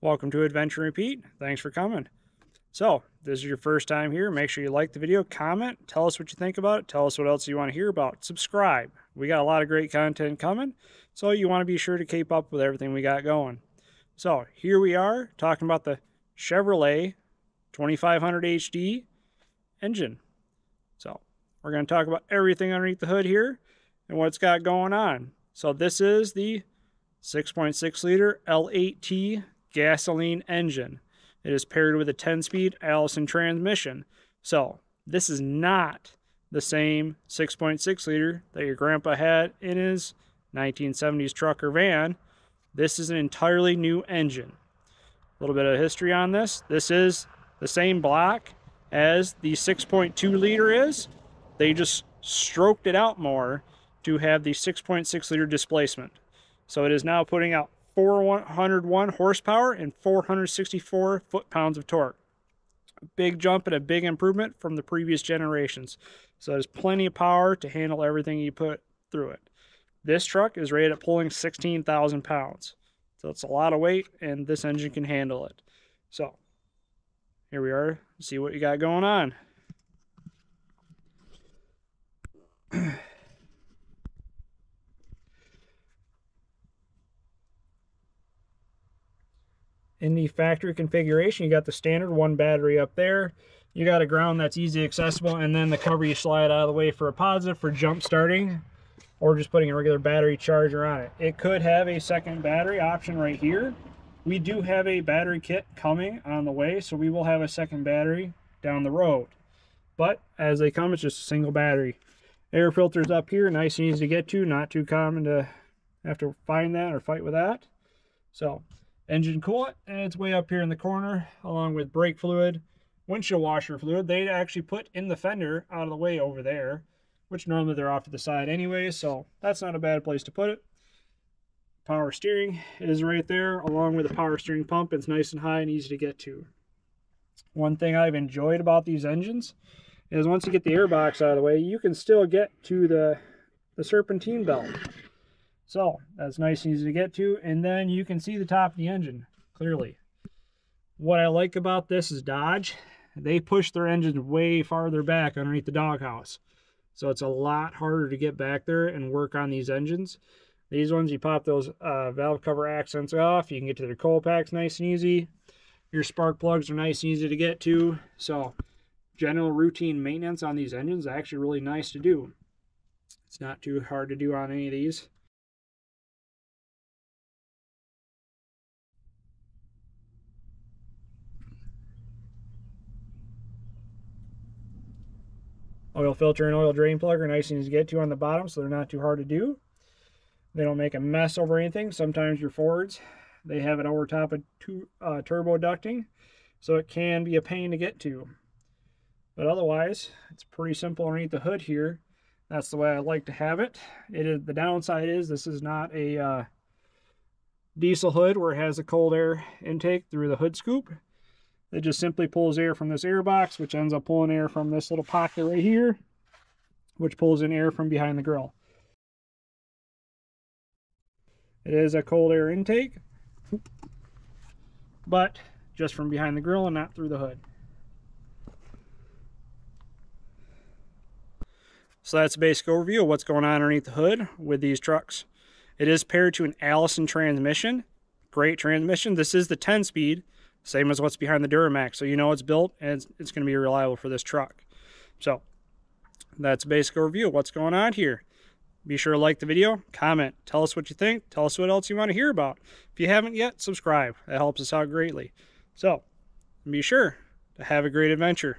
Welcome to Adventure Repeat. Thanks for coming. So, this is your first time here. Make sure you like the video, comment, tell us what you think about it, tell us what else you want to hear about. Subscribe. We got a lot of great content coming, so you want to be sure to keep up with everything we got going. So, here we are talking about the Chevrolet 2500 HD engine. So, we're going to talk about everything underneath the hood here and what it's got going on. So, this is the 6.6 liter L8T gasoline engine. It is paired with a 10-speed Allison transmission. So this is not the same 6.6 liter that your grandpa had in his 1970s truck or van. This is an entirely new engine. A little bit of history on this. This is the same block as the 6.2 liter is. They just stroked it out more to have the 6.6 liter displacement. So it is now putting out 401 horsepower and 464 foot-pounds of torque. A big jump and a big improvement from the previous generations. So there's plenty of power to handle everything you put through it. This truck is rated at pulling 16,000 pounds. So it's a lot of weight and this engine can handle it. So here we are. See what you got going on. In the factory configuration, you got the standard one battery up there. You got a ground that's easy accessible, and then the cover you slide out of the way for a positive for jump starting, or just putting a regular battery charger on it. It could have a second battery option right here. We do have a battery kit coming on the way, so we will have a second battery down the road. But as they come, it's just a single battery. Air filters up here, nice and easy to get to, not too common to have to find that or fight with that. So engine coolant, and it's way up here in the corner, along with brake fluid, windshield washer fluid. They actually put in the fender out of the way over there, which normally they're off to the side anyway, so that's not a bad place to put it. Power steering is right there, along with the power steering pump. It's nice and high and easy to get to. One thing I've enjoyed about these engines is once you get the airbox out of the way, you can still get to the, the serpentine belt. So that's nice and easy to get to. And then you can see the top of the engine clearly. What I like about this is Dodge. They push their engines way farther back underneath the doghouse. So it's a lot harder to get back there and work on these engines. These ones, you pop those uh, valve cover accents off. You can get to their coil packs nice and easy. Your spark plugs are nice and easy to get to. So general routine maintenance on these engines is actually really nice to do. It's not too hard to do on any of these. Oil filter and oil drain plug are nice and to get to on the bottom, so they're not too hard to do. They don't make a mess over anything. Sometimes your Fords, they have it over top of two, uh, turbo ducting, so it can be a pain to get to. But otherwise, it's pretty simple underneath the hood here. That's the way I like to have it. It is the downside is this is not a uh, diesel hood where it has a cold air intake through the hood scoop. It just simply pulls air from this air box, which ends up pulling air from this little pocket right here, which pulls in air from behind the grill. It is a cold air intake, but just from behind the grill and not through the hood. So that's a basic overview of what's going on underneath the hood with these trucks. It is paired to an Allison transmission. Great transmission. This is the 10 speed. Same as what's behind the Duramax. So you know it's built and it's, it's going to be reliable for this truck. So that's a basic overview of what's going on here. Be sure to like the video, comment, tell us what you think, tell us what else you want to hear about. If you haven't yet, subscribe. That helps us out greatly. So be sure to have a great adventure.